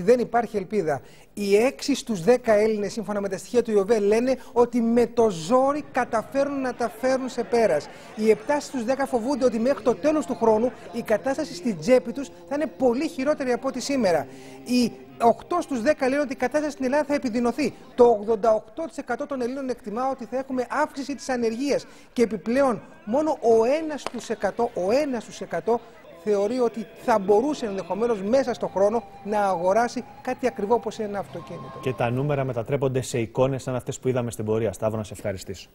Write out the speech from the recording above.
δεν υπάρχει ελπίδα. Οι 6 στους 10 Έλληνες, σύμφωνα με τα στοιχεία του ΙΟΒΕ, λένε ότι με το ζόρι καταφέρουν να τα φέρουν σε πέρας. Οι 7 στους 10 φοβούνται ότι μέχρι το τέλος του χρόνου η κατάσταση στην τσέπη τους θα είναι πολύ χειρότερη από ό,τι σήμερα. Οι 8 στους 10 λένε ότι η κατάσταση στην Ελλάδα θα επιδεινωθεί. Το 88% των Ελλήνων εκτιμά ότι θα έχουμε αύξηση της ανεργίας. Και επιπλέον μόνο ο 1 στους 100, ο 1 στους 100 θεωρεί ότι θα μπορούσε ενδεχομένως μέσα στον χρόνο να αγοράσει κάτι ακριβό όπως ένα αυτοκίνητο. Και τα νούμερα μετατρέπονται σε εικόνες σαν αυτές που είδαμε στην πορεία. Σταύρο, να σε ευχαριστήσω.